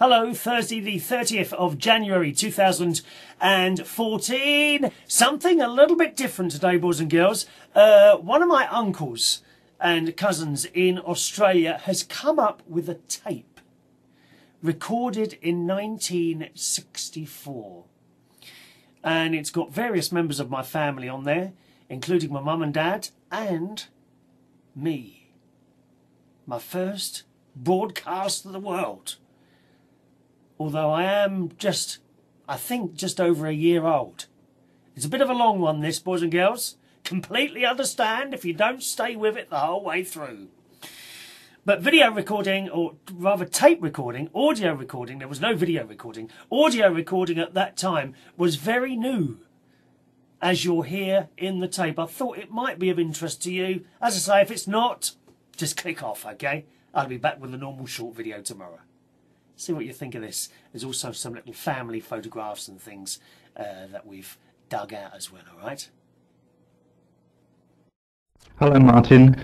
Hello, Thursday, the 30th of January 2014. Something a little bit different today, boys and girls. Uh, one of my uncles and cousins in Australia has come up with a tape recorded in 1964. And it's got various members of my family on there, including my mum and dad and me. My first broadcast of the world although I am just, I think, just over a year old. It's a bit of a long one, this, boys and girls. Completely understand if you don't stay with it the whole way through. But video recording, or rather tape recording, audio recording, there was no video recording, audio recording at that time was very new. As you'll hear in the tape, I thought it might be of interest to you. As I say, if it's not, just click off, okay? I'll be back with a normal short video tomorrow see what you think of this. There's also some little family photographs and things uh, that we've dug out as well, alright? Hello Martin,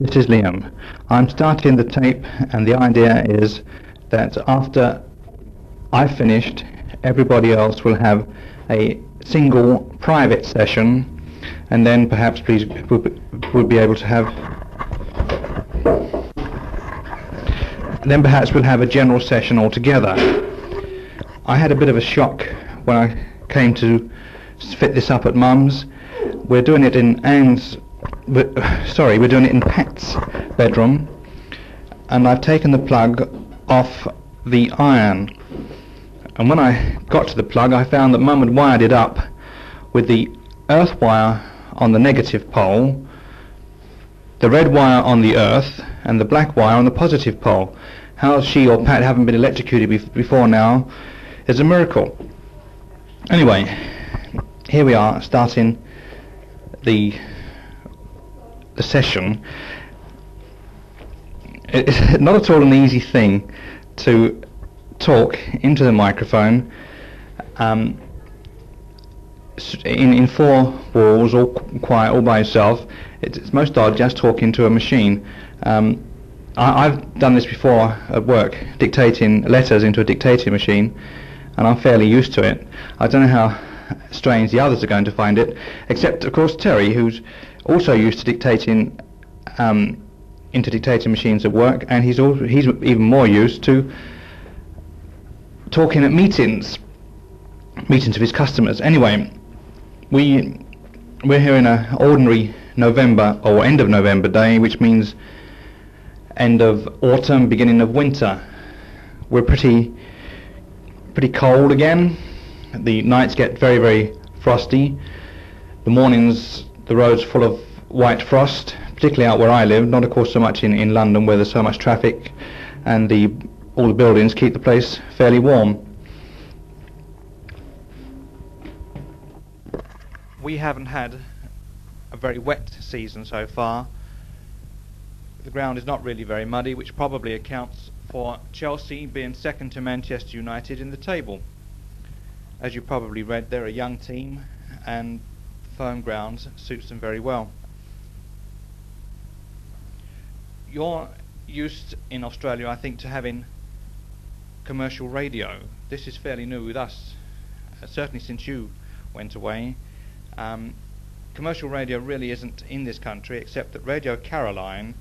this is Liam. I'm starting the tape and the idea is that after I've finished, everybody else will have a single private session and then perhaps please we'll be able to have then perhaps we'll have a general session altogether. I had a bit of a shock when I came to fit this up at Mum's. We're doing it in Anne's, sorry, we're doing it in Pat's bedroom, and I've taken the plug off the iron. And when I got to the plug, I found that Mum had wired it up with the earth wire on the negative pole, the red wire on the earth, and the black wire on the positive pole. How she or Pat haven't been electrocuted before now is a miracle. Anyway, here we are starting the the session. It's not at all an easy thing to talk into the microphone um, in, in four walls, all quiet, all by yourself. It's, it's most odd just talking to a machine. Um, I, have done this before at work, dictating letters into a dictating machine, and I'm fairly used to it. I don't know how strange the others are going to find it, except of course Terry, who's also used to dictating um, into dictating machines at work, and he's also, he's even more used to talking at meetings, meetings of his customers. Anyway, we we're here in an ordinary November or end of November day, which means end of autumn, beginning of winter. We're pretty pretty cold again. The nights get very very frosty. The mornings the roads full of white frost, particularly out where I live. Not of course so much in, in London where there's so much traffic, and the all the buildings keep the place fairly warm. We haven't had a very wet season so far the ground is not really very muddy, which probably accounts for Chelsea being second to Manchester United in the table. As you probably read, they're a young team and firm grounds suits them very well. You're used in Australia, I think, to having commercial radio. This is fairly new with us, uh, certainly since you went away. Um, commercial radio really isn't in this country, except that Radio Caroline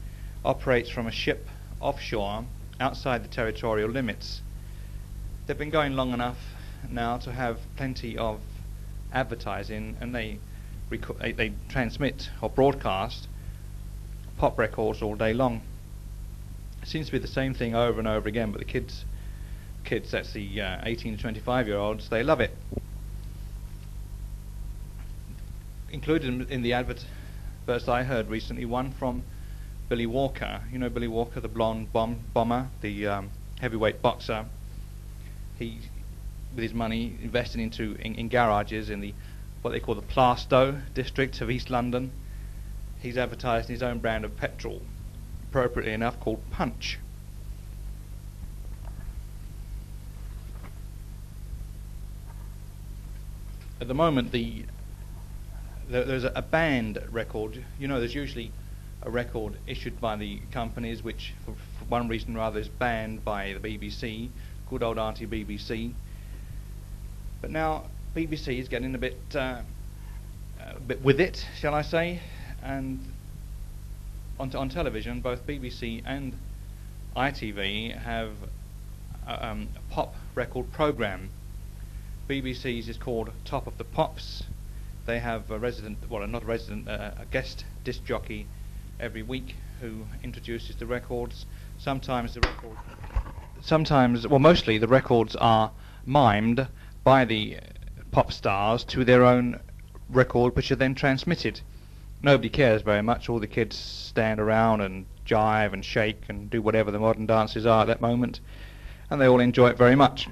operates from a ship offshore outside the territorial limits. They've been going long enough now to have plenty of advertising and they they, they transmit or broadcast pop records all day long. It seems to be the same thing over and over again, but the kids, kids that's the uh, 18 to 25 year olds, they love it. Included in the advert, first I heard recently, one from Billy Walker. You know Billy Walker, the blonde bomb bomber, the um, heavyweight boxer. He, with his money, invested into in, in, garages in the what they call the Plaistow district of East London. He's advertising his own brand of petrol, appropriately enough called Punch. At the moment, the there's a band record. You know, there's usually a record issued by the companies, which for, for one reason or other is banned by the BBC, good old auntie BBC. But now BBC is getting a bit, uh, a bit with it, shall I say, and on, on television, both BBC and ITV have a, um, a pop record program. BBC's is called Top of the Pops. They have a resident, well, not a resident, uh, a guest disc jockey every week who introduces the records. Sometimes the record, sometimes, well, mostly the records are mimed by the uh, pop stars to their own record, which are then transmitted. Nobody cares very much. All the kids stand around and jive and shake and do whatever the modern dances are at that moment, and they all enjoy it very much.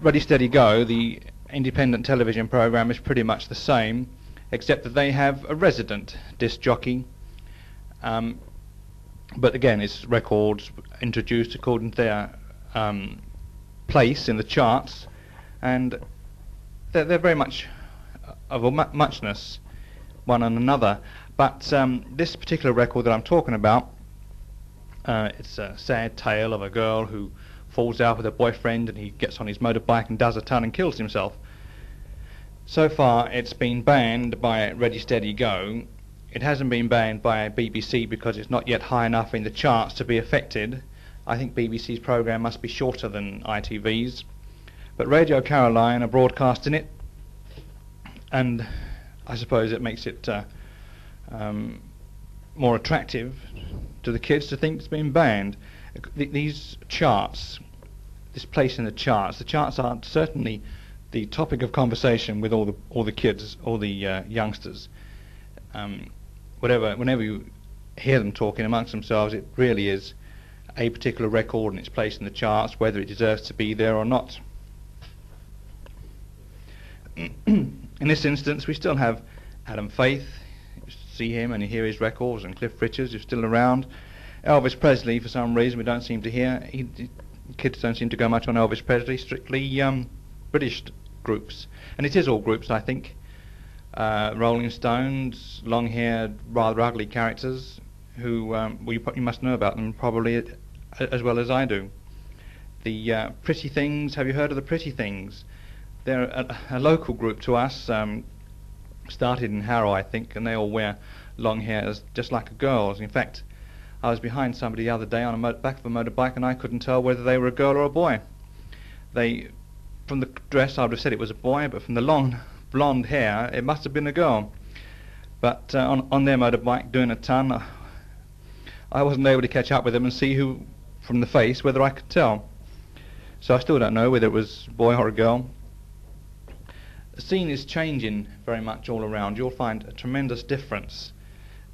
Ready Steady Go, the independent television program, is pretty much the same, except that they have a resident disc jockey. Um, but again, it's records introduced according to their um, place in the charts, and they're, they're very much of a mu- muchness one and another. But um, this particular record that I'm talking about, uh, it's a sad tale of a girl who falls out with her boyfriend and he gets on his motorbike and does a ton and kills himself. So far, it's been banned by Ready Steady Go. It hasn't been banned by BBC because it's not yet high enough in the charts to be affected. I think BBC's programme must be shorter than ITV's. But Radio Caroline are broadcasting it, and I suppose it makes it uh, um, more attractive to the kids to think it's been banned. Th- these charts, this place in the charts, the charts are certainly the topic of conversation with all the all the kids, all the uh, youngsters. Um, whatever, whenever you hear them talking amongst themselves, it really is a particular record and its place in the charts, whether it deserves to be there or not. in this instance, we still have Adam Faith. You see him and you hear his records, and Cliff Richards is still around. Elvis Presley, for some reason, we don't seem to hear. He, kids don't seem to go much on Elvis Presley. Strictly um, British groups, and it is all groups, I think. Uh, Rolling Stones, long-haired, rather ugly characters who um, well, you, you, must know about them probably as well as I do. The uh, Pretty Things. Have you heard of the Pretty Things? They're a, a local group to us. Um, started in Harrow, I think, and they all wear long hair just like a girl's. In fact, I was behind somebody the other day on the back of a motorbike, and I couldn't tell whether they were a girl or a boy. They, from the dress, I would have said it was a boy, but from the long blonde hair, it must have been a girl. But uh, on on their motorbike, doing a ton, I wasn't able to catch up with them and see who, from the face, whether I could tell. So I still don't know whether it was a boy or a girl. The scene is changing very much all around. You'll find a tremendous difference.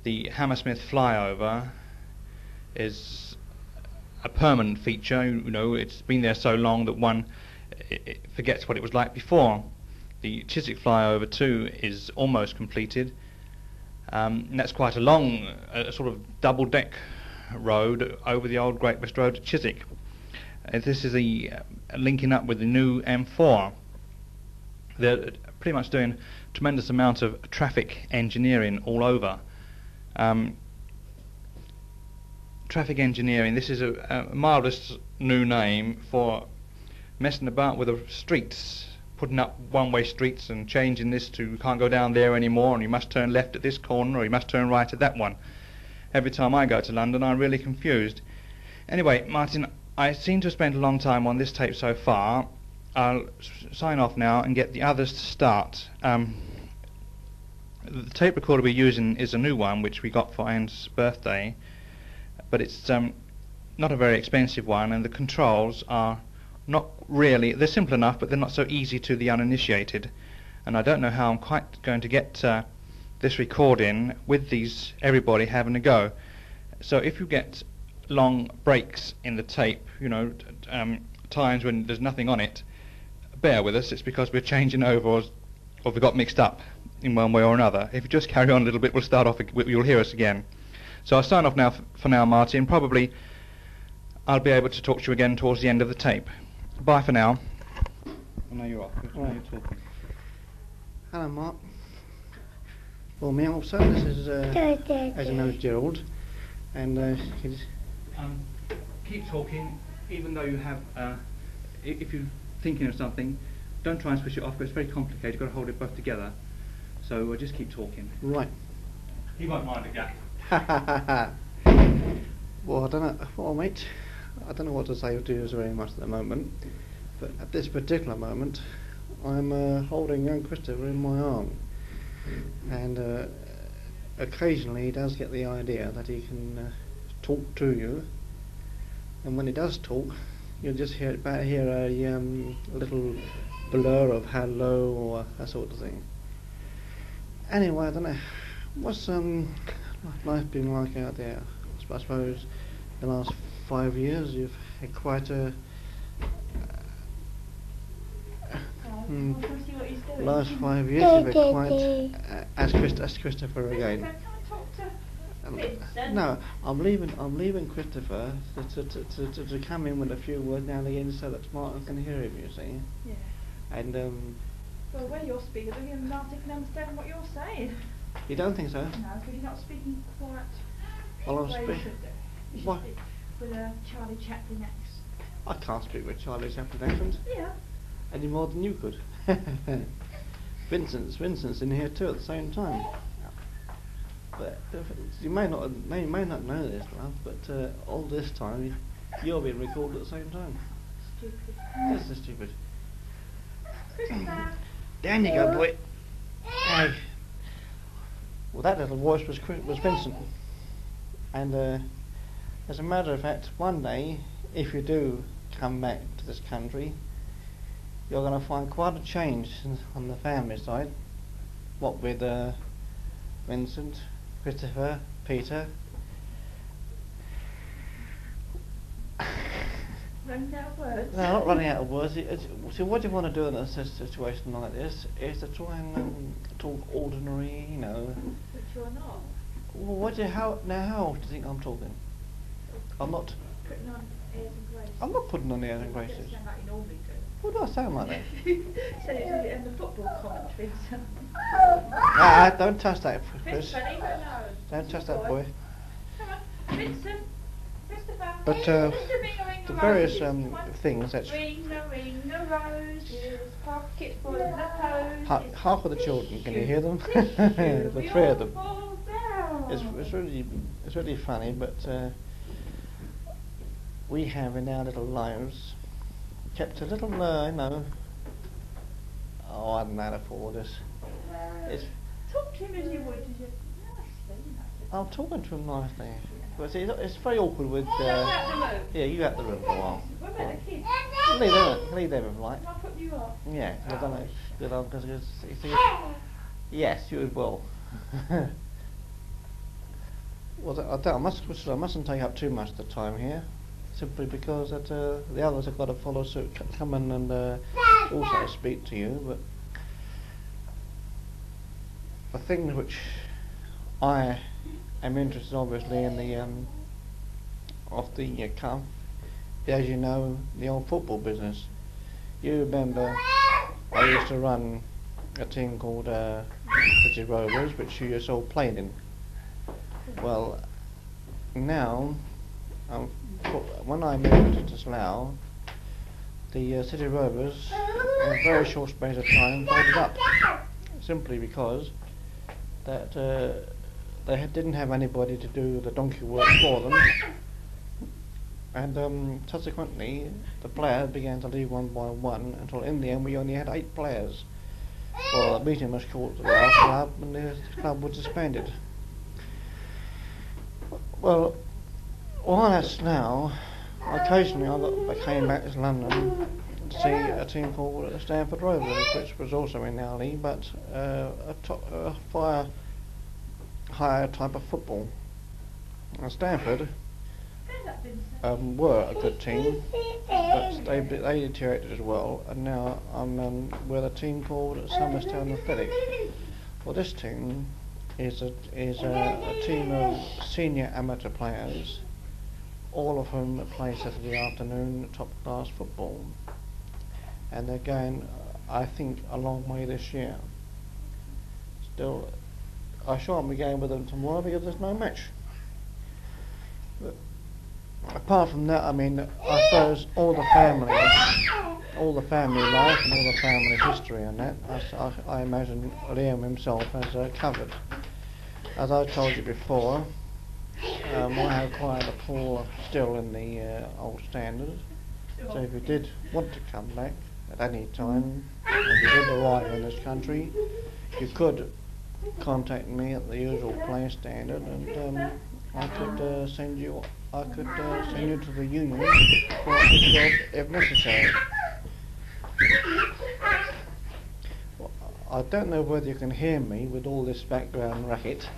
The Hammersmith flyover is a permanent feature. You know, it's been there so long that one forgets what it was like before. The Chiswick flyover too is almost completed. Um, that's quite a long, uh, sort of double-deck road over the old Great West Road to Chiswick. Uh, this is the uh, linking up with the new M4. They're pretty much doing a tremendous amount of traffic engineering all over. Um, traffic engineering, this is a, a new name for messing about with the streets, putting up one-way streets and changing this to you can't go down there anymore and you must turn left at this corner or you must turn right at that one. Every time I go to London I'm really confused. Anyway, Martin, I seem to have spent a long time on this tape so far. I'll sign off now and get the others to start. Um, the tape recorder we're using is a new one which we got for Anne's birthday, but it's um, not a very expensive one, and the controls are not really, they're simple enough, but they're not so easy to the uninitiated. And I don't know how I'm quite going to get uh, this recording with these everybody having a go. So if you get long breaks in the tape, you know, um, times when there's nothing on it, bear with us. It's because we're changing over or, or we got mixed up in one way or another. If you just carry on a little bit, we'll start off. You'll hear us again. So I'll sign off now for now, Martin. Probably I'll be able to talk to you again towards the end of the tape. Bye for now. Oh, no, you're off. Right. You're talking. Hello, Mark. Well, me also. This is, uh, as you know, Gerald. And uh, he's... Um, keep talking, even though you have uh, if you're thinking of something, don't try and switch it off. 'cause It's very complicated. You've got to hold it both together. So uh, just keep talking. Right. He won't mind a gap. well, I don't know. Well, mate, I don't know what to say to you very much at the moment, but at this particular moment, I'm uh, holding young Christopher in my arm, and uh, occasionally he does get the idea that he can uh, talk to you, and when he does talk, you'll just hear about hear a, um, little blur of hello or that sort of thing. Anyway, I don't know. What's um life been like out there? I suppose the last five years you've had quite a Hmm. last five years you've had quite uh, as, Christ- as Christopher again. Um, no, I'm leaving. I'm leaving Christopher to, to, to, to, to come in with a few words now and again so that Martin can hear him. You see, Yeah. and um, Well, when you're speaking, I think Martin can understand what you're saying. you don't think so? No, because you're not speaking quite Well, I'm the way you speak- should do. You should Why? with a Charlie Chaplin accent. I can't speak with Charlie Chaplin accent Yeah. any more than you could. Vincent's Vincent's in here too at the same time. But uh, you may not may may not know this, love, but uh, all this time you're being recorded at the same time. Stupid. This is stupid. Down you go, boy. Hey. Well, that little voice was was Vincent, and uh, as a matter of fact, one day, if you do come back to this country, you're going to find quite a change on the family side. What with uh, Vincent, Christopher, Peter. Running out of words. No, not running out of words. It- So what do you want to do in a situation like this? Is to try and um, talk ordinary, you know. Which you're not. Well, what do you, how now? How do you think I'm talking? I'm not. Putting on airs and graces. I'm not putting on the airs and graces. sound like you normally do. What do I sound like then? Said it was in the football commentary. so- ah, don't touch that, Chris. Don't touch that boy. Come on, Vincent. Christopher. But uh, Mr. Ring a ring the various um, things that Ring a ring a roses, pocket full of ha- half of the children, can you hear them? The three of them. It's, it's really it's really funny, but uh, we have in our little lives kept a little, uh, you know. Oh, I don't know how to forward this. It's, Talk to him as you would, as you nicely, you know. I'm talking to him nicely, but see, it's, it's very awkward with. Go out the Uh, yeah, you out the room for a while. What about the kids? Leave them, leave them if you like. Put you off? Yeah, I don't know. Good because it's, it's, yes, you will. well. well, I, I must, I mustn't take up too much of the time here, simply because that uh, the others have got to follow suit, come in and uh, also speak to you. But the things which I am interested, obviously, in the um, of the uh, cup, as you know, the old football business. You remember I used to run a team called uh, City Rovers, which you yourself played in. Well, now, um, when I moved to Slough, the uh, City Rovers, in a very short space of time, folded up. Simply because that uh, they had, didn't have anybody to do the donkey work for them. And um, subsequently, the players began to leave one by one until in the end we only had eight players. Well, the meeting was called to the club and the club was disbanded. Well, while that's now, occasionally I, got, I came back to London to see a team called the Stanford Rovers, which was also in our league, but uh, a, top, a far higher type of football. And Stanford um, were a good team, but they they deteriorated as well, and now I'm um, with a team called Somerstown Athletic. Well, this team is a is a, a team of senior amateur players, all of whom play Saturday afternoon top class football, and they're going, I think, a long way this year. Still, I shan't be going with them tomorrow because there's no match. But apart from that, I mean, I suppose all the family all the family life and all the family history and that, I imagine Liam himself has uh, covered. As I told you before, um, I have quite a poor still in the uh, old standard. So if you did want to come back at any time, and you did arrive in this country, you could contact me at the usual place standard, and um, I could uh, send you. I could uh, send you to the union for a job if necessary. Well, I don't know whether you can hear me with all this background racket,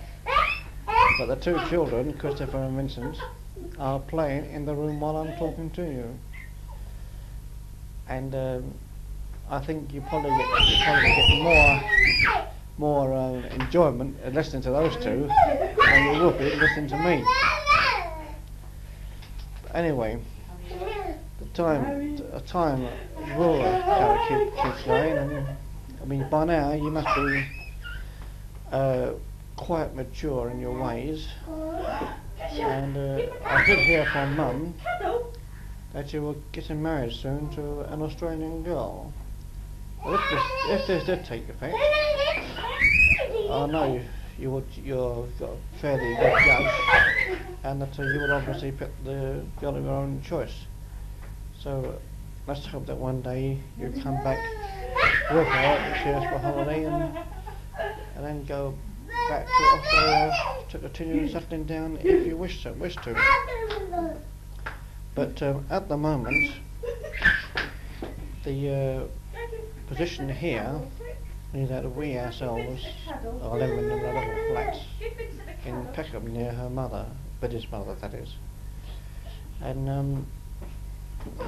but the two children, Christopher and Vincent, are playing in the room while I'm talking to you. And um, I think you probably get, you probably get more more uh, enjoyment listening to those two than you will be listening to me. Anyway, the time a time will uh, keep, keep going, and I mean by now you must be uh, quite mature in your ways. And uh, I did hear from Mum that you were getting married soon to an Australian girl. Well, if this, if this did take effect, I know you, you would, you're got a fairly good judge, and that uh, you would obviously pick the girl of your own choice. So uh, let's hope that one day you come back with her she asks for holiday and, and then go back to Australia to continue settling down if you wish to. Wish to. But um, at the moment, the uh, position here is that we ourselves are living in a little flat in Peckham near her mother, Biddy's mother that is. And um,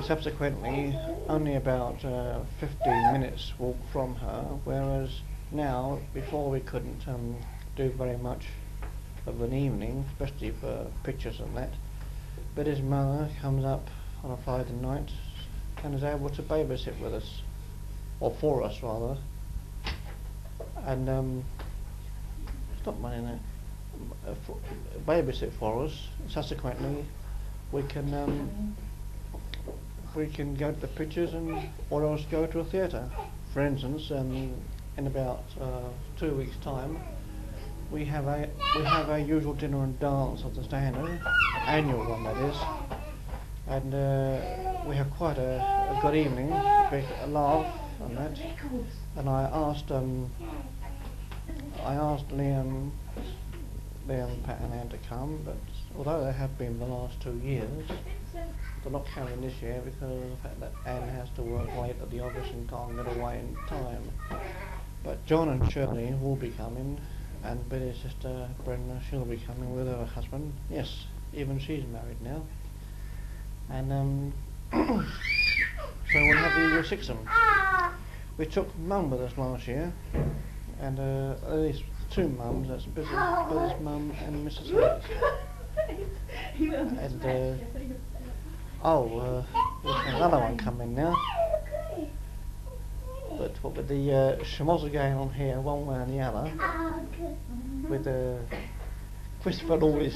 subsequently only about uh, 15 minutes walk from her, whereas now, before we couldn't um, do very much of an evening, especially for pictures and that, But his mother comes up on a Friday night and is able to babysit with us, or for us rather. And um, stop money now. Uh, for, babysit for us. Subsequently, we can um, we can go to the pictures and or else go to a theatre. For instance, um, in about uh, two weeks' time, we have a we have our usual dinner and dance of the standard, annual one that is, and uh, we have quite a, a good evening, a big a laugh and that. And I asked um, I asked Liam Liam, Pat and Anne to come, but although they have been the last two years, they're not coming this year because of the fact that Anne has to work late at the office and can't get away in time. But John and Shirley will be coming, and Billy's sister Brenda, she'll be coming with her husband. Yes, even she's married now. And um, so we'll have the six of them. We took Mum with us last year, and uh, at least two mums. That's Billy's, Billy's mum and Mrs. Hayes. And uh, oh, uh, there's another one coming now. But what with the uh, going on here, one way and the other, with uh, Christopher and all.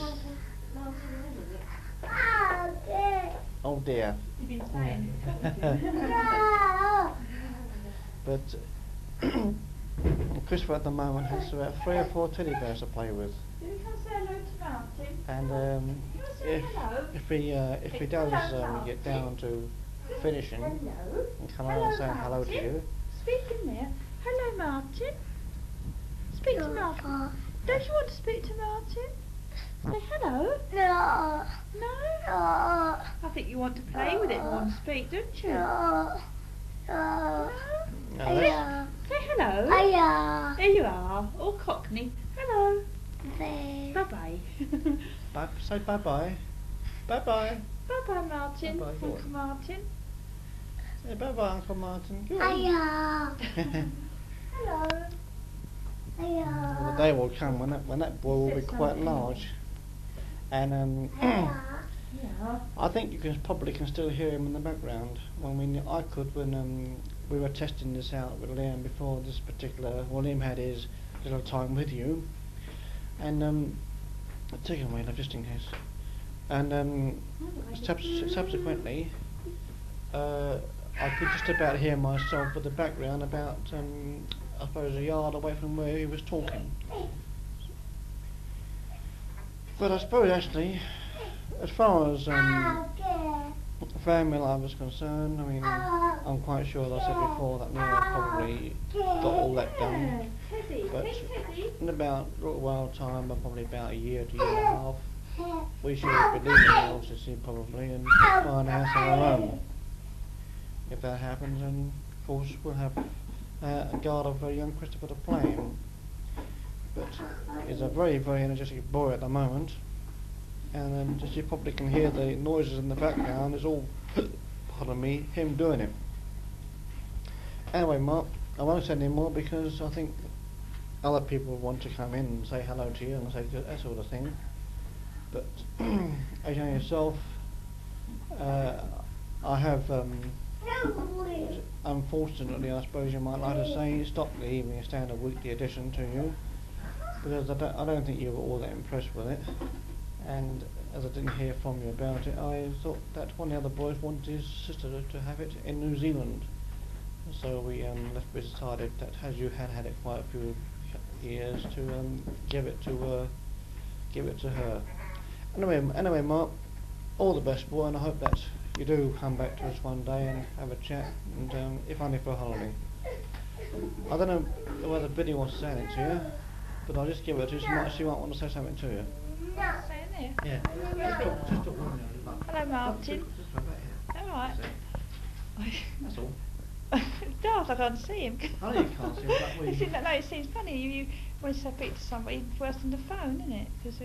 Oh dear. But Christopher at the moment has about three or four teddy bears to play with, and um, if if he uh, if he does um, get down to finishing and come over and say hello to you, Speak in there. Hello, Martin. Speak to Martin. Don't you want to speak to Martin? Say hello. No, No? no, I think you want to play with it and want to speak, don't you? no, no. No? no, Hiya, Say hello. hiya, There you are, all cockney. Hello. there. Bye bye. bye, say bye bye, bye bye, bye bye, Martin. Bye-bye, Uncle. Martin. Say bye bye, Uncle Martin. Go on. Hiya, Hello. the hiya, day will come when that when that boy will be quite large, and um. Yeah. I think you can probably can still hear him in the background. When we I could when um, we were testing this out with Liam before this particular. Well, Liam had his little time with you, and um, take it away, love, just in case. And um, subs- subsequently, uh, I could just about hear myself with the background about, um, I suppose, a yard away from where he was talking. But I suppose actually, as far as um, family life is concerned, I mean, I'm quite sure, as I said before, that Mira probably got all that done. But in about a little while time, probably about a year to year and a half, we should be leaving the LCC probably and buying a house our own. If that happens, and of course we'll have uh, a guard of uh, young Christopher to play him. But he's a very, very energetic boy at the moment. And um, as you probably can hear the noises in the background, it's all, pardon me, him doing it. Anyway, Mark, I won't say any more because I think other people want to come in and say hello to you and say that sort of thing. But as you know yourself, uh, I have, um, unfortunately, I suppose you might like to say, stop the Evening Standard weekly edition to you because I don't, I don't think you were all that impressed with it. And as I didn't hear from you about it, I thought that one of the other boys wanted his sister to, have it in New Zealand. So we um, left, we decided that as you had had it quite a few years, to um, give it to uh, give it to her. Anyway, anyway, Mark, all the best, boy, and I hope that you do come back to us one day and have a chat, and um, if only for a holiday. I don't know whether Biddy wants to say anything to you, but I'll just give it to you. She might, she might want to say something to you. Yeah. Just talk, just talk one minute, like- Hello, Martin. Just, just right back here. All right. That's all. Darth, I can't see him. I know you can't see him, but we- It seems, no, it seems funny. You, you want to speak to somebody worse than the phone, isn't it? Because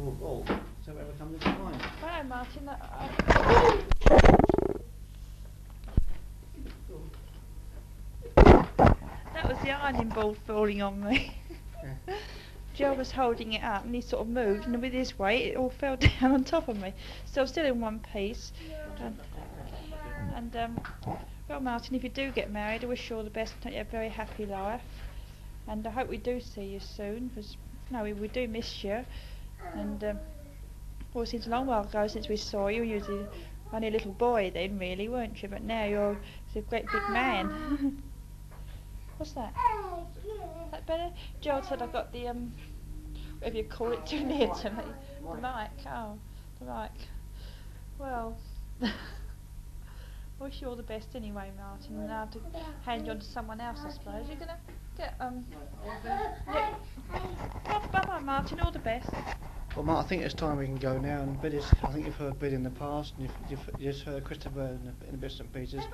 Oh, oh, so whatever comes into mind. hello, Martin. I, I, that was the ironing board falling on me. Yeah. Joe was holding it up and he sort of moved and with his weight it all fell down on top of me. So I'm still in one piece. And, and um, well Martin, if you do get married, I wish you all the best and you a very happy life. And I hope we do see you soon because no, we, we do miss you. And um, well, it seems a long while ago since we saw you. You were only a little boy then, really, weren't you? But now you're a great big man. What's that? Is that better? Gerald said I got the um, whatever you call it, too near to me. The mic. Oh, the mic. Well, I wish you all the best anyway, Martin. And I have to hand you on to someone else, I suppose. You're gonna get um. Yeah. Bye, bye, Martin. All the best. Well, Mark, I think it's time we can go now. And Biddy's, I think you've heard Biddy in the past, and you've, you've just heard Christopher in the, in the bits and pieces.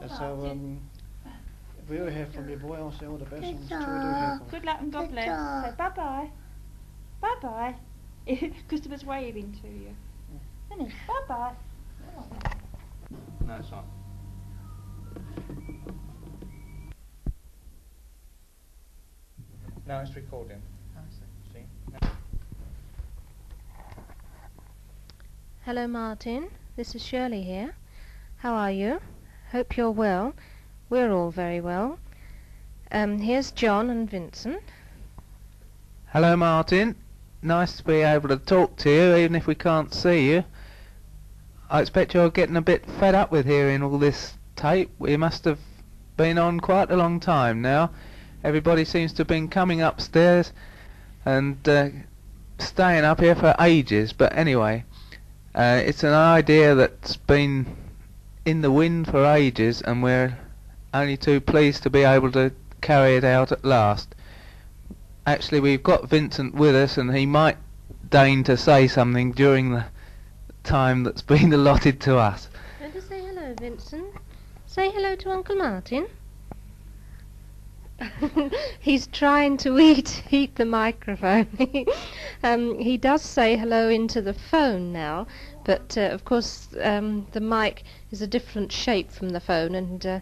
And so, um, if we all hear from you, boy, I'll say all the best. And until we do hear from you. Good luck and God bless. Say bye bye. Bye bye. Christopher's waving to you. Isn't he? Bye bye. No, it's not. No, it's recording. See? Hello, Martin. This is Shirley here. How are you? Hope you're well. We're all very well. Um, here's John and Vincent. Hello, Martin. Nice to be able to talk to you, even if we can't see you. I expect you're getting a bit fed up with hearing all this tape. We must have been on quite a long time now. Everybody seems to have been coming upstairs and uh, staying up here for ages. But anyway, uh, it's an idea that's been in the wind for ages, and we're only too pleased to be able to carry it out at last. Actually, we've got Vincent with us, and he might deign to say something during the time that's been allotted to us. Say hello, Vincent? Say hello to Uncle Martin. He's trying to eat eat the microphone. um, he does say hello into the phone now, but uh, of course um, the mic is a different shape from the phone, and uh,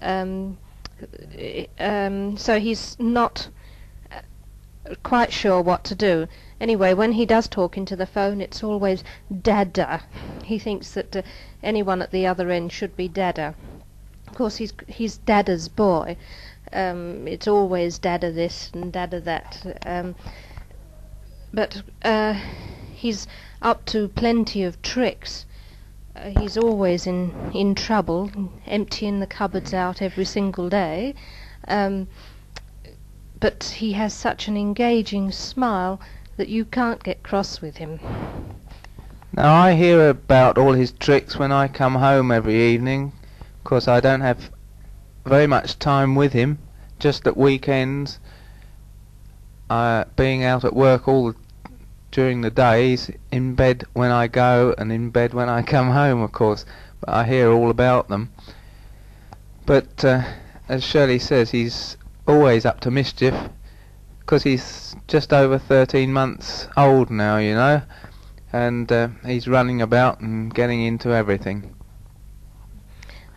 um, um, so he's not uh, quite sure what to do. Anyway, when he does talk into the phone, it's always Dada. He thinks that uh, anyone at the other end should be Dada. Of course, he's he's Dada's boy. Um, it's always Dada this and Dada that. Um, but uh, he's up to plenty of tricks. uh, he's always in in trouble, emptying the cupboards out every single day. Um, but he has such an engaging smile that you can't get cross with him. Now I hear about all his tricks when I come home every evening, 'cause I don't have very much time with him, just at weekends. Uh, being out at work all during the days, in bed when I go and in bed when I come home, of course. But I hear all about them. But uh, as Shirley says, he's always up to mischief because he's just over 13 months old now, you know and uh, he's running about and getting into everything.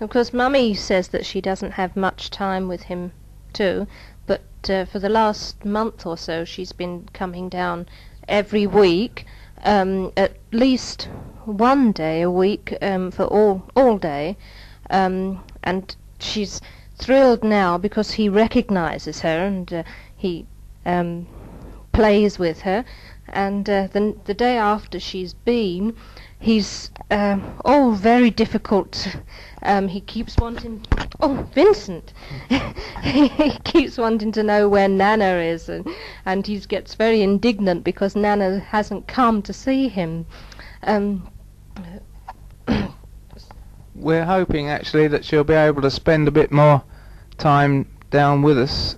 Of course, Mummy says that she doesn't have much time with him too, but uh, for the last month or so she's been coming down every week, um, at least one day a week um, for all all day, um, and she's thrilled now because he recognises her and uh, he um, plays with her and uh, the the day after she's been, he's um, oh very difficult. Um, he keeps wanting. Oh, Vincent! he keeps wanting to know where Nana is, and and he gets very indignant because Nana hasn't come to see him. Um, We're hoping actually that she'll be able to spend a bit more time down with us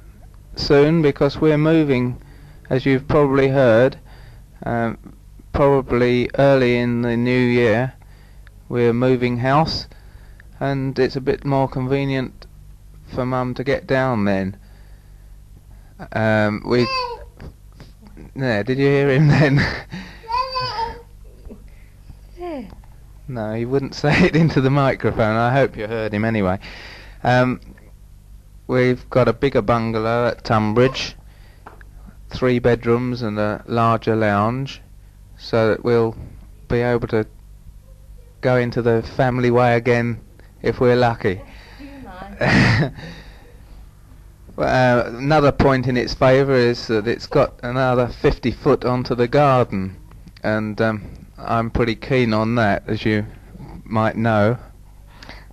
soon because we're moving, as you've probably heard, um, probably early in the new year. We're moving house, and it's a bit more convenient for Mum to get down then. Um, we. There, did you hear him then? no, he wouldn't say it into the microphone. I hope you heard him anyway. Um, we've got a bigger bungalow at Tunbridge three bedrooms and a larger lounge so that we'll be able to go into the family way again if we're lucky. uh, another point in its favour is that it's got another 50 foot onto the garden and um, I'm pretty keen on that as you might know.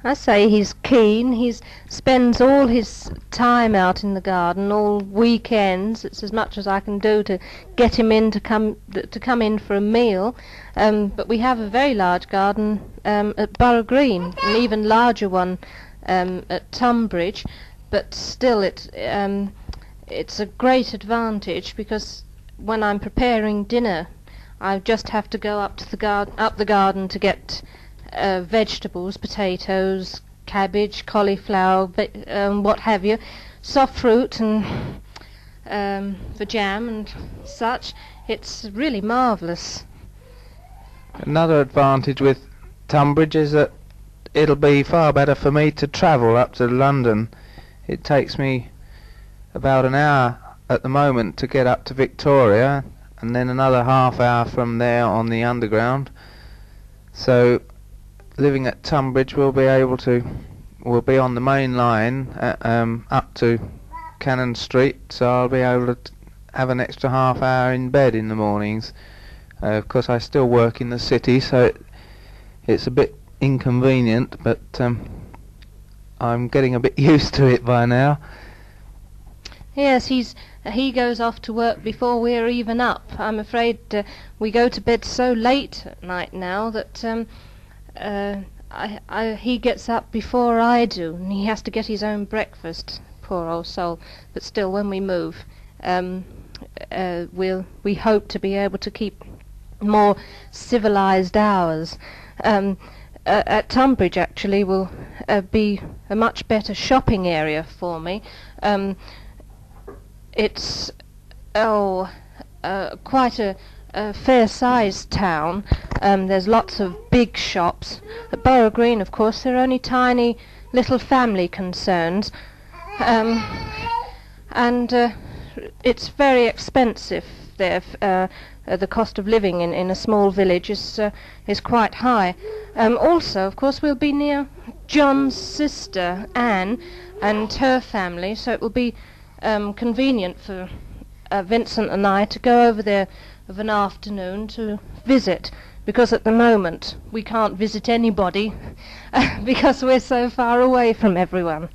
I say he's keen. He spends all his time out in the garden, all weekends. It's as much as I can do to get him in to come to come in for a meal. Um, but we have a very large garden um, at Borough Green, an even larger one um, at Tunbridge. But still, it um, it's a great advantage because when I'm preparing dinner, I just have to go up to the gar- up the garden to get uh, vegetables, potatoes, cabbage, cauliflower, um, what have you, soft fruit and um, for jam and such. It's really marvellous. Another advantage with Tunbridge is that it'll be far better for me to travel up to London. It takes me about an hour at the moment to get up to Victoria and then another half hour from there on the underground. So living at Tunbridge will be able to will be on the main line uh, um, up to Cannon Street, so I'll be able to have an extra half hour in bed in the mornings. Uh, of course, I still work in the city, so it, it's a bit inconvenient, but um, I'm getting a bit used to it by now. Yes, he's he goes off to work before we're even up. I'm afraid uh, we go to bed so late at night now that um, uh, I, I, he gets up before I do, and he has to get his own breakfast. Poor old soul. But still, when we move, um, uh, we'll we hope to be able to keep more civilized hours. Um, uh, at Tunbridge, actually, will uh, be a much better shopping area for me. Um, it's oh, uh, quite a a fair-sized town. Um, there's lots of big shops. At Borough Green, of course, there are only tiny little family concerns, um, and uh, it's very expensive there. Uh, uh, the cost of living in, in a small village is uh, is quite high. Um, also, of course, we'll be near John's sister Anne and her family, so it will be um, convenient for uh, Vincent and I to go over there of an afternoon to visit because at the moment we can't visit anybody because we're so far away from everyone.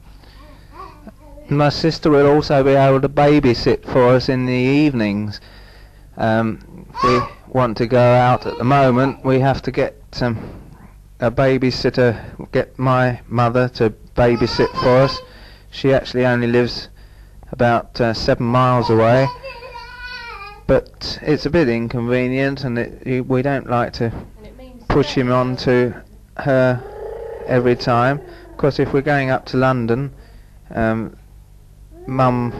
My sister will also be able to babysit for us in the evenings. Um, if we want to go out at the moment, we have to get um, a babysitter, get my mother to babysit for us. She actually only lives about uh, seven miles away, but it's a bit inconvenient, and it, you- we don't like to push him on to her every time. Of course, if we're going up to London, um, Mum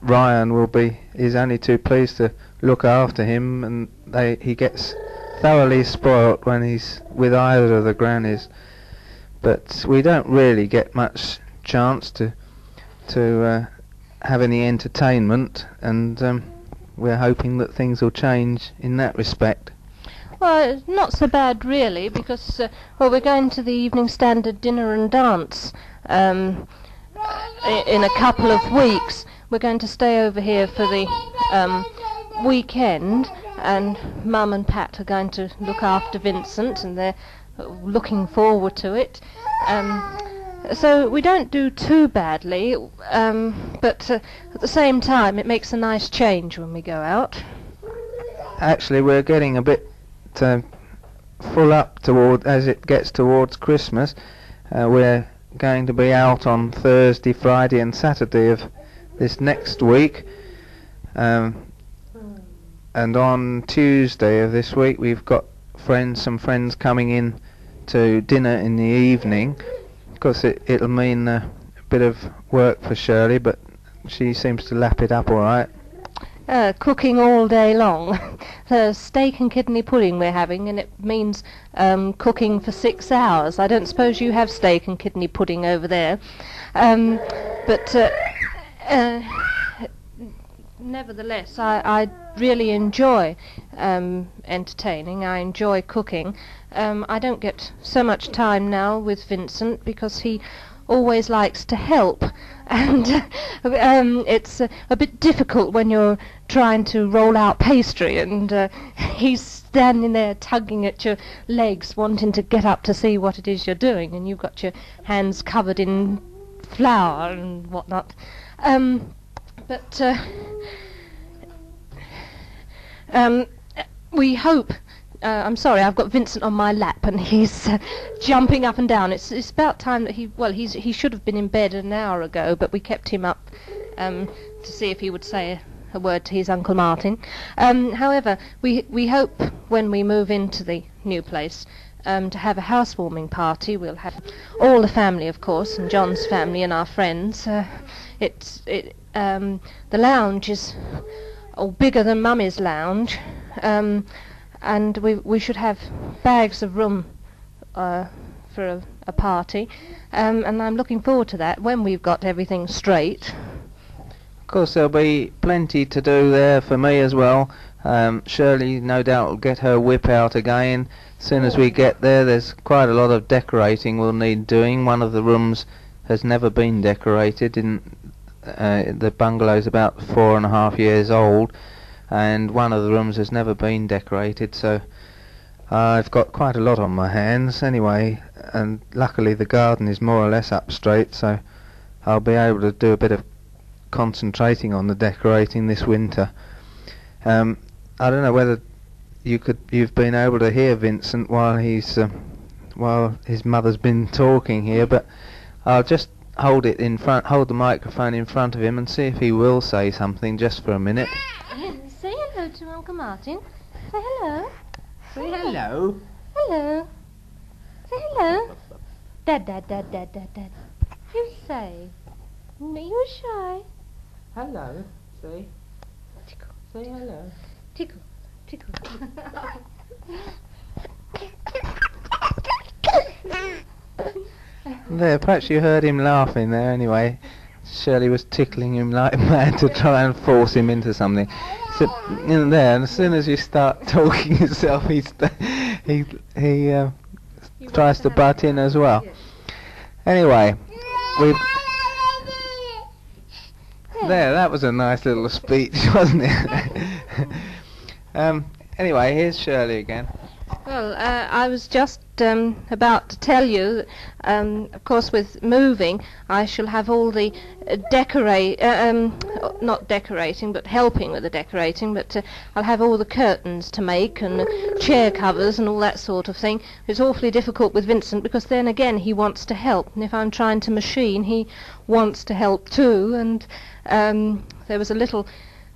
Ryan will be is only too pleased to look after him, and they he gets thoroughly spoilt when he's with either of the grannies. But we don't really get much chance to to uh, have any entertainment, and um, we're hoping that things will change in that respect. Well, not so bad really, because uh, well, we're going to the Evening Standard dinner and dance um, in a couple of weeks. We're going to stay over here for the um, weekend, and Mum and Pat are going to look after Vincent, and they're uh, looking forward to it. Um, so we don't do too badly, um, but uh, at the same time, it makes a nice change when we go out. Actually, we're getting a bit uh, full up toward as it gets towards Christmas. Uh, we're going to be out on Thursday, Friday, and Saturday of this next week. Um, and on Tuesday of this week, we've got friends, some friends coming in to dinner in the evening. Of course, it, it'll mean a bit of work for Shirley, but she seems to lap it up all right. Uh, cooking all day long. the steak and kidney pudding we're having, and it means um, cooking for six hours. I don't suppose you have steak and kidney pudding over there, um, but uh, uh, nevertheless, I, I really enjoy um, entertaining. I enjoy cooking. Um, I don't get so much time now with Vincent because he always likes to help, and um, it's uh, a bit difficult when you're trying to roll out pastry and uh, he's standing there tugging at your legs, wanting to get up to see what it is you're doing, and you've got your hands covered in flour and whatnot. Um, but uh, um, we hope. Uh, I'm sorry, I've got Vincent on my lap and he's uh, jumping up and down. It's it's about time that he well he's he should have been in bed an hour ago, but we kept him up um, to see if he would say a, word to his uncle Martin. Um, however, we we hope when we move into the new place um, to have a housewarming party. We'll have all the family, of course, and John's family and our friends. Uh, it's it um, the lounge is oh, bigger than Mummy's lounge, um, and we we should have bags of room uh, for a, a party, um, and I'm looking forward to that when we've got everything straight. Of course, there'll be plenty to do there for me as well. Um, Shirley, no doubt, will get her whip out again. As soon as we get there, there's quite a lot of decorating we'll need doing. One of the rooms has never been decorated. In uh, the bungalow's about four and a half years old, and one of the rooms has never been decorated. So I've got quite a lot on my hands anyway. And luckily, the garden is more or less up straight, so I'll be able to do a bit of concentrating on the decorating this winter. Um, I don't know whether you could you've been able to hear Vincent while he's uh, while his mother's been talking here, but I'll just hold it in front, hold the microphone in front of him, and see if he will say something just for a minute. Say hello to Uncle Martin. Say hello. Say hello. Hello. Say hello. Dad, dad, dad, dad, dad, dad. You say. No, you shy. Hello. Say. Tickle, Say hello. tickle, tickle. There, perhaps you heard him laughing there anyway. Shirley was tickling him like mad to try and force him into something. So in there, and as soon as you start talking yourself, he he he uh, tries to butt in as well. Anyway, we've there. That was a nice little speech, wasn't it? um. Anyway, here's Shirley again. Well, uh, I was just um, about to tell you, um, of course, with moving, I shall have all the uh, decorate, uh, um, not decorating, but helping with the decorating, but uh, I'll have all the curtains to make and chair covers and all that sort of thing. It's awfully difficult with Vincent because then again he wants to help, and if I'm trying to machine, he wants to help too. And um, there was a little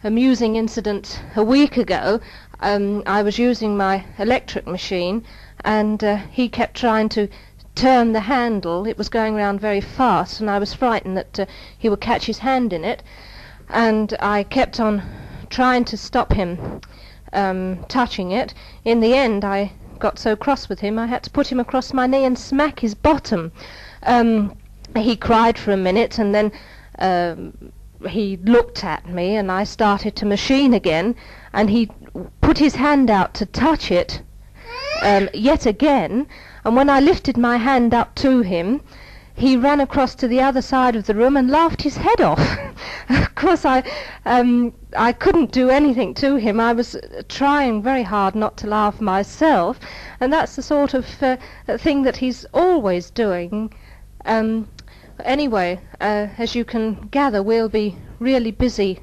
amusing incident a week ago um, I was using my electric machine, and uh, he kept trying to turn the handle. It was going round very fast, and I was frightened that uh, he would catch his hand in it. And I kept on trying to stop him um, touching it. In the end, I got so cross with him, I had to put him across my knee and smack his bottom. Um, he cried for a minute, and then um, he looked at me, and I started to machine again, and he put his hand out to touch it um, yet again, and when I lifted my hand up to him, he ran across to the other side of the room and laughed his head off. of course, I um, I couldn't do anything to him. I was trying very hard not to laugh myself, and that's the sort of uh, thing that he's always doing. Um, anyway, uh, as you can gather, we'll be really busy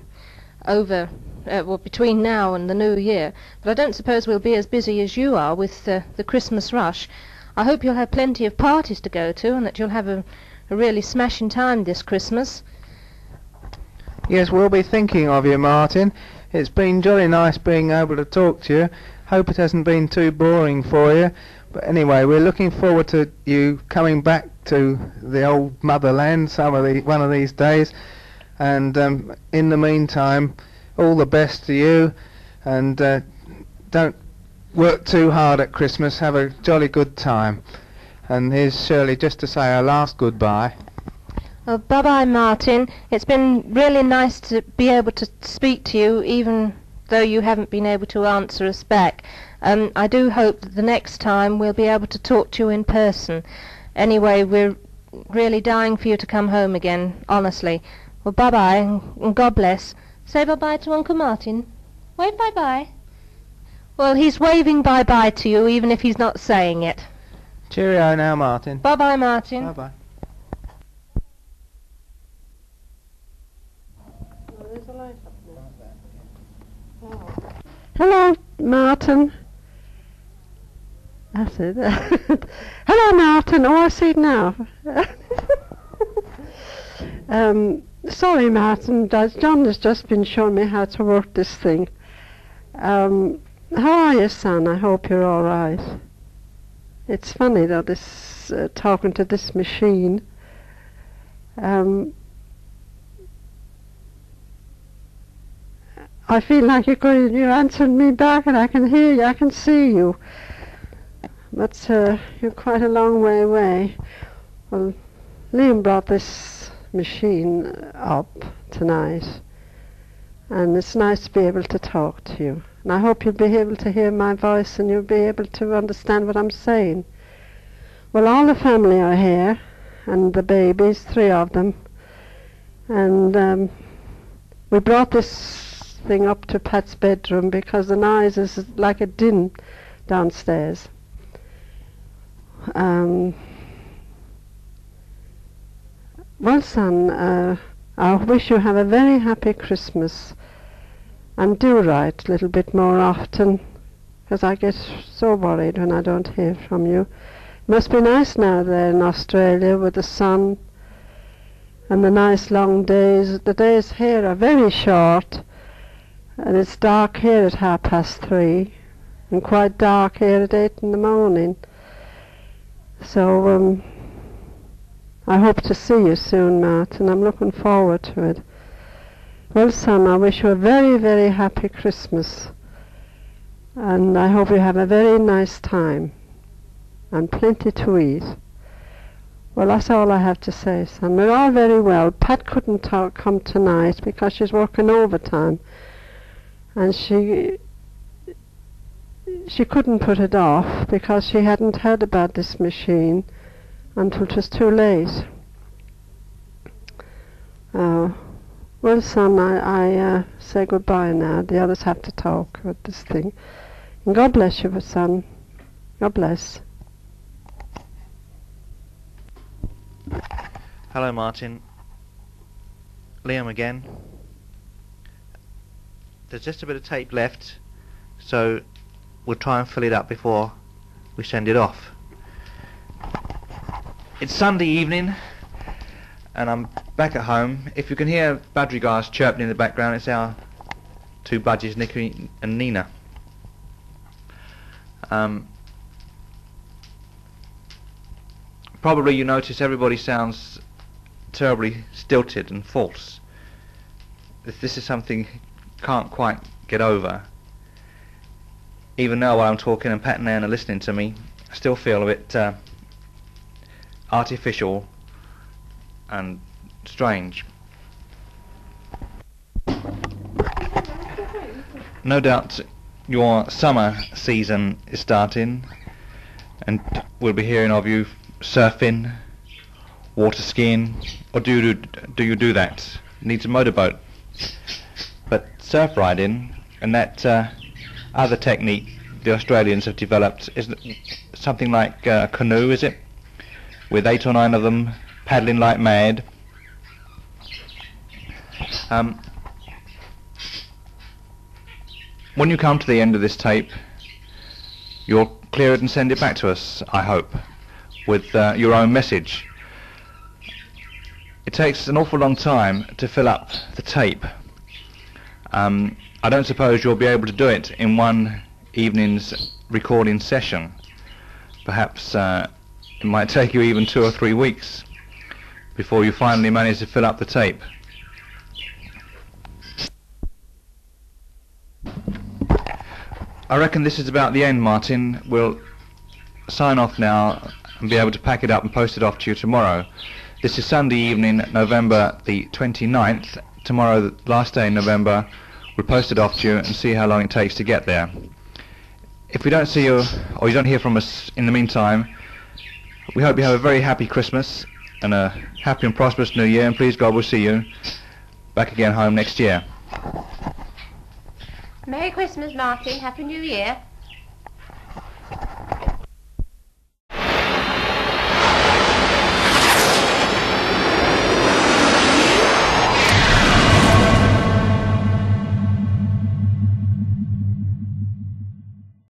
over uh, well, between now and the new year. But I don't suppose we'll be as busy as you are with uh, the Christmas rush. I hope you'll have plenty of parties to go to and that you'll have a, a really smashing time this Christmas. Yes, we'll be thinking of you, Martin. It's been jolly nice being able to talk to you. Hope it hasn't been too boring for you. But anyway, we're looking forward to you coming back to the old motherland some of the one of these days. And um, in the meantime, all the best to you, and uh, don't work too hard at Christmas. Have a jolly good time. And here's Shirley just to say our last goodbye. Well, bye-bye, Martin. It's been really nice to be able to speak to you, even though you haven't been able to answer us back. Um, I do hope that the next time we'll be able to talk to you in person. Anyway, we're really dying for you to come home again, honestly. Well, bye-bye, and God bless. Say bye-bye to Uncle Martin. Wave bye-bye. Well, he's waving bye-bye to you, even if he's not saying it. Cheerio now, Martin. Bye-bye, Martin. Bye-bye. Hello, Martin. That's it. Hello, Martin. Oh, I see it now. um, sorry, Martin. John has just been showing me how to work this thing. Um, how are you, son? I hope you're all right. It's funny though, this uh, talking to this machine. Um, I feel like you're going, you're answering me back, and I can hear you, I can see you. But uh, you're quite a long way away. Well, Liam brought this machine up tonight, and it's nice to be able to talk to you. And I hope you'll be able to hear my voice and you'll be able to understand what I'm saying. Well, all the family are here, and the babies, three of them. And um, we brought this thing up to Pat's bedroom because the noise is like a din downstairs. Um, well, son, uh, I wish you have a very happy Christmas and do write a little bit more often because I get so worried when I don't hear from you. It must be nice now there in Australia with the sun and the nice long days. The days here are very short and it's dark here at half past three and quite dark here at eight in the morning. So um, I hope to see you soon, Matt, and I'm looking forward to it. Well, Sam, I wish you a very, very happy Christmas. And I hope you have a very nice time and plenty to eat. Well, that's all I have to say, Sam. We're all very well. Pat couldn't talk, come tonight because she's working overtime. And she she couldn't put it off because she hadn't heard about this machine until was too late. Uh, well, son, I, I uh, say goodbye now. The others have to talk with this thing. And God bless you, son. God bless. Hello, Martin. Liam again. There's just a bit of tape left, so we'll try and fill it up before we send it off. It's Sunday evening, and I'm back at home. If you can hear budgerigars chirping in the background, it's our two budgies, Nicky and Nina. Um, probably you notice everybody sounds terribly stilted and false. This, is something can't quite get over. Even now while I'm talking and Pat and Anne are listening to me, I still feel a bit uh, artificial and strange. No doubt your summer season is starting and we'll be hearing of you surfing, water skiing, or do you do, do you do that? Needs a motorboat. But surf riding and that uh, other technique the Australians have developed is something like a canoe, is it? With eight or nine of them paddling like mad. Um, when you come to the end of this tape, you'll clear it and send it back to us, I hope, with uh, your own message. It takes an awful long time to fill up the tape. Um, I don't suppose you'll be able to do it in one evening's recording session. Perhaps uh, it might take you even two or three weeks before you finally manage to fill up the tape. I reckon this is about the end, Martin. We'll sign off now and be able to pack it up and post it off to you tomorrow. This is Sunday evening, November the 29th. Tomorrow, the last day in November, we'll post it off to you and see how long it takes to get there. If we don't see you, or you don't hear from us in the meantime, we hope you have a very happy Christmas and a happy and prosperous New Year, and please God we'll see you back again home next year. Merry Christmas, Martin. Happy New Year.